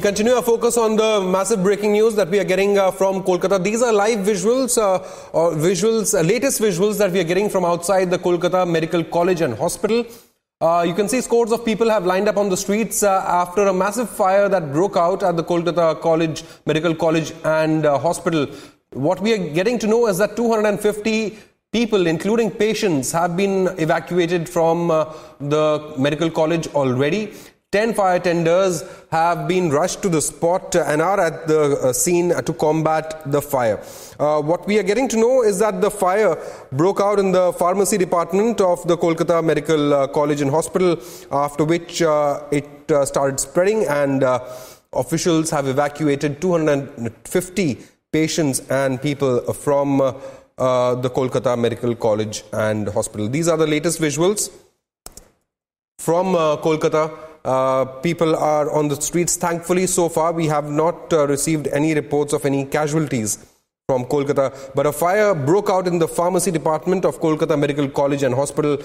Continue our focus on the massive breaking news that we are getting uh, from Kolkata. These are live visuals, uh, or visuals, uh, latest visuals that we are getting from outside the Kolkata Medical College and Hospital. Uh, you can see scores of people have lined up on the streets uh, after a massive fire that broke out at the Kolkata College, Medical College and uh, Hospital. What we are getting to know is that 250 people, including patients, have been evacuated from the medical college already. 10 fire tenders have been rushed to the spot and are at the uh, scene to combat the fire. Uh, what we are getting to know is that the fire broke out in the pharmacy department of the Kolkata Medical uh, College and Hospital, after which uh, it uh, started spreading and officials have evacuated 250 patients and people from the Kolkata Medical College and Hospital. These are the latest visuals from Kolkata. Uh, people are on the streets. Thankfully, so far, we have not uh, received any reports of any casualties from Kolkata. But a fire broke out in the pharmacy department of Kolkata Medical College and Hospital,